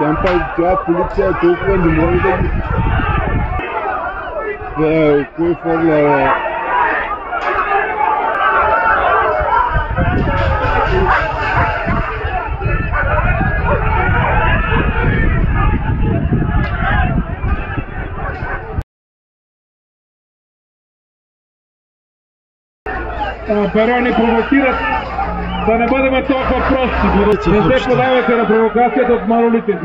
त्या पुलिसच्या तो पण कोई फॉर però ne provochira да не бъдем толкова прости. Не се подавайте на провокацията от малолите.